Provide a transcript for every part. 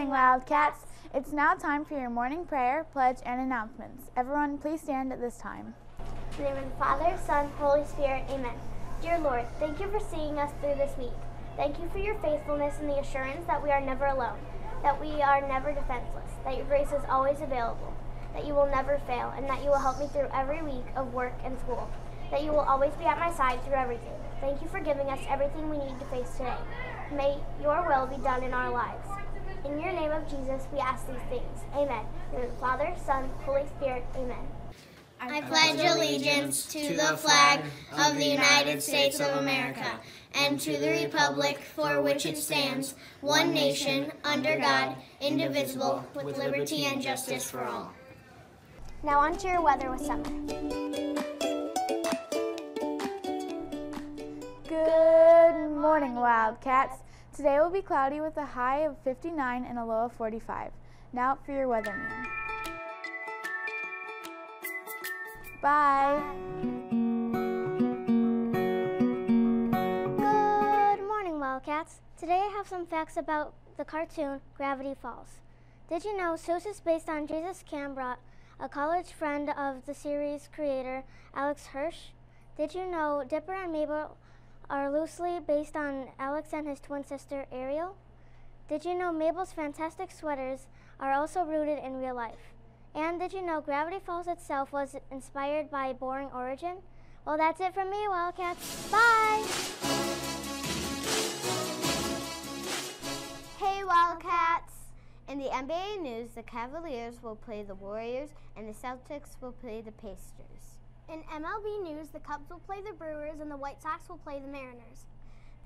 morning, Wildcats. It's now time for your morning prayer, pledge, and announcements. Everyone, please stand at this time. In the name of the Father, Son, Holy Spirit, Amen. Dear Lord, thank you for seeing us through this week. Thank you for your faithfulness and the assurance that we are never alone, that we are never defenseless, that your grace is always available, that you will never fail, and that you will help me through every week of work and school, that you will always be at my side through everything. Thank you for giving us everything we need to face today. May your will be done in our lives. In your name of Jesus, we ask these things. Amen. In the name of the Father, Son, Holy Spirit. Amen. I pledge allegiance to the flag of the United States of America and to the republic for which it stands, one nation, under God, indivisible, with liberty and justice for all. Now on to your weather with summer. Good morning, Wildcats. Today will be cloudy with a high of 59 and a low of 45. Now for your weatherman. Bye. Good morning, Wildcats. Today I have some facts about the cartoon Gravity Falls. Did you know Soos is based on Jesus Cambrot, a college friend of the series creator Alex Hirsch? Did you know Dipper and Mabel are loosely based on Alex and his twin sister Ariel? Did you know Mabel's fantastic sweaters are also rooted in real life? And did you know Gravity Falls itself was inspired by Boring Oregon? Well, that's it from me, Wildcats. Bye! Hey Wildcats! In the NBA news, the Cavaliers will play the Warriors and the Celtics will play the Pacers. In MLB news, the Cubs will play the Brewers and the White Sox will play the Mariners.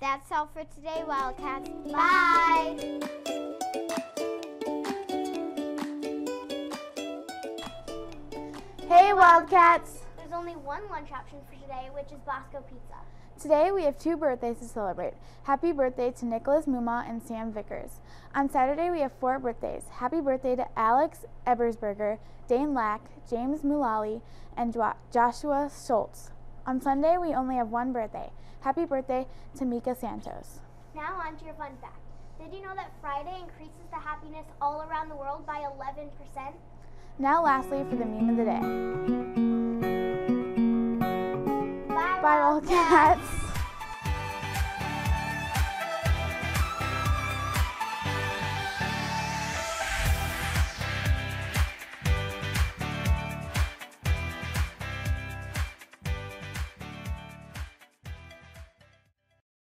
That's all for today, Wildcats. Bye! Hey, Wildcats. There's only one lunch option for today, which is Bosco Pizza. Today we have two birthdays to celebrate. Happy birthday to Nicholas Muma and Sam Vickers. On Saturday we have four birthdays. Happy birthday to Alex Ebersberger, Dane Lack, James Mulally, and Jo- Joshua Schultz. On Sunday we only have one birthday. Happy birthday to Mika Santos. Now on to your fun fact. Did you know that Friday increases the happiness all around the world by 11%? Now lastly for the meme of the day. Wildcats.